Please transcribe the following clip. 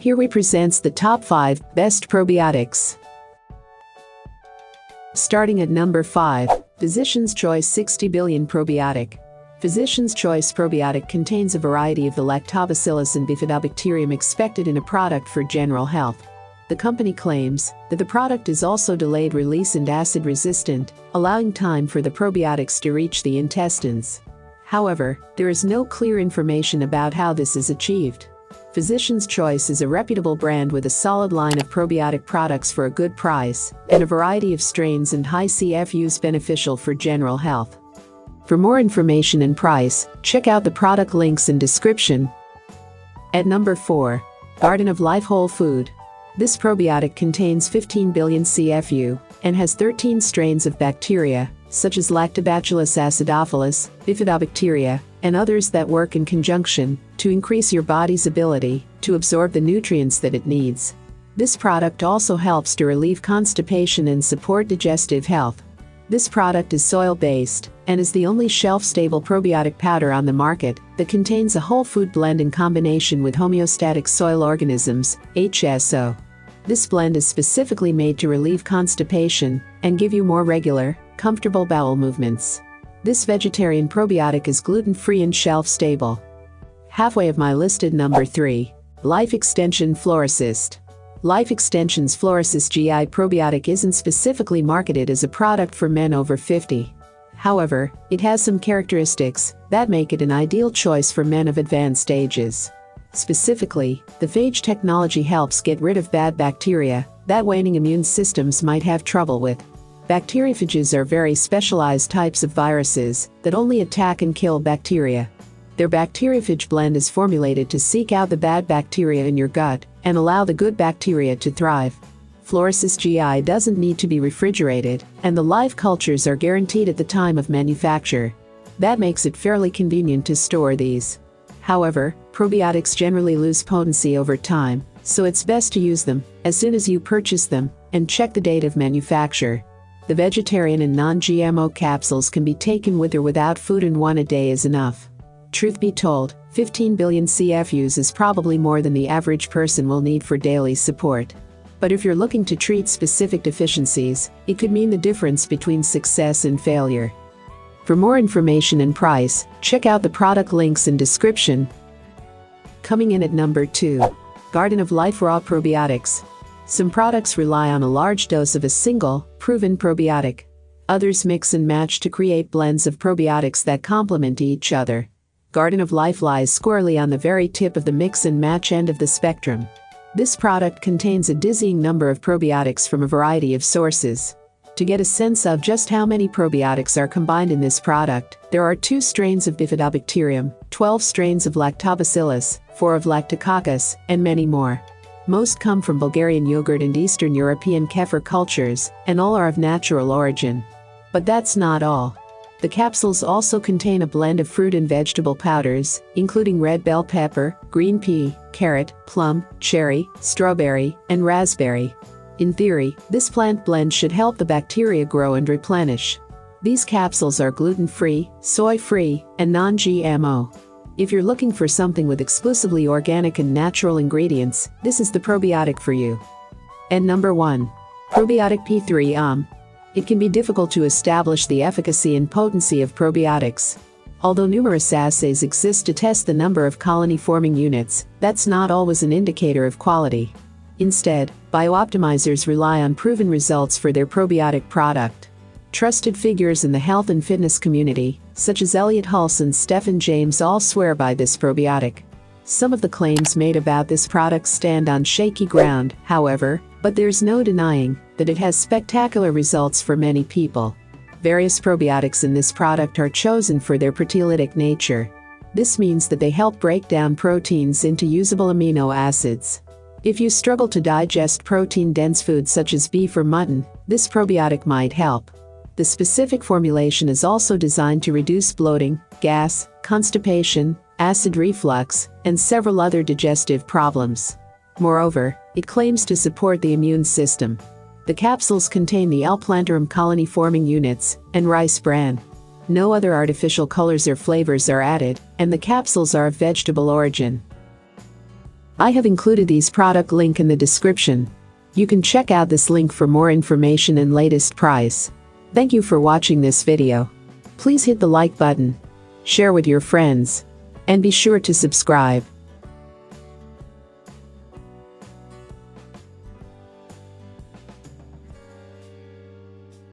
Here we presents the top 5 best probiotics. Starting at number 5, Physician's Choice 60 Billion Probiotic. Physician's Choice Probiotic contains a variety of the lactobacillus and bifidobacterium expected in a product for general health. The company claims that the product is also delayed release and acid resistant, allowing time for the probiotics to reach the intestines. However, there is no clear information about how this is achieved. Physician's Choice is a reputable brand with a solid line of probiotic products for a good price and a variety of strains and high CFUs beneficial for general health. For more information and price, check out the product links in description. At number 4, Garden of Life Whole Food. This probiotic contains 15 billion CFU and has 13 strains of bacteria, such as Lactobacillus acidophilus, bifidobacteria, and others that work in conjunction to increase your body's ability to absorb the nutrients that it needs. This product also helps to relieve constipation and support digestive health. This product is soil-based and is the only shelf-stable probiotic powder on the market that contains a whole food blend in combination with homeostatic soil organisms, HSO. This blend is specifically made to relieve constipation and give you more regular, comfortable bowel movements. This vegetarian probiotic is gluten-free and shelf-stable. Halfway of my listed number 3. Life Extension Florassist. Life Extension's Florassist GI probiotic isn't specifically marketed as a product for men over 50. However, it has some characteristics that make it an ideal choice for men of advanced ages. Specifically, the phage technology helps get rid of bad bacteria that waning immune systems might have trouble with. Bacteriophages are very specialized types of viruses that only attack and kill bacteria. Their bacteriophage blend is formulated to seek out the bad bacteria in your gut and allow the good bacteria to thrive. Florassist GI doesn't need to be refrigerated, and the live cultures are guaranteed at the time of manufacture. That makes it fairly convenient to store these. However, probiotics generally lose potency over time, so it's best to use them as soon as you purchase them and check the date of manufacture. The vegetarian and non-GMO capsules can be taken with or without food and one a day is enough. Truth be told, 15 billion CFUs is probably more than the average person will need for daily support. But if you're looking to treat specific deficiencies, it could mean the difference between success and failure. For more information and price, check out the product links in description. Coming in at number 2. Garden of Life Raw Probiotics. Some products rely on a large dose of a single, proven probiotic. Others mix and match to create blends of probiotics that complement each other. Garden of Life lies squarely on the very tip of the mix and match end of the spectrum. This product contains a dizzying number of probiotics from a variety of sources. To get a sense of just how many probiotics are combined in this product, there are two strains of Bifidobacterium, 12 strains of Lactobacillus, 4 of Lactococcus, and many more. Most come from Bulgarian yogurt and Eastern European kefir cultures, and all are of natural origin. But that's not all. The capsules also contain a blend of fruit and vegetable powders, including red bell pepper, green pea, carrot, plum, cherry, strawberry, and raspberry. In theory, this plant blend should help the bacteria grow and replenish. These capsules are gluten-free, soy-free, and non-GMO. If you're looking for something with exclusively organic and natural ingredients, this is the probiotic for you. And number 1. Probiotic P3 Um. It can be difficult to establish the efficacy and potency of probiotics. Although numerous assays exist to test the number of colony-forming units, that's not always an indicator of quality. Instead, BiOptimizers rely on proven results for their probiotic product. Trusted figures in the health and fitness community, such as Elliot Hulse and Stephen James all swear by this probiotic. Some of the claims made about this product stand on shaky ground, however, but there's no denying that it has spectacular results for many people. Various probiotics in this product are chosen for their proteolytic nature. This means that they help break down proteins into usable amino acids. If you struggle to digest protein-dense foods such as beef or mutton, this probiotic might help. The specific formulation is also designed to reduce bloating, gas, constipation, acid reflux, and several other digestive problems. Moreover, it claims to support the immune system. The capsules contain the L-Plantarum colony-forming units and rice bran. No other artificial colors or flavors are added, and the capsules are of vegetable origin. I have included these product link in the description. You can check out this link for more information and latest price. Thank you for watching this video. Please hit the like button, share with your friends, and be sure to subscribe.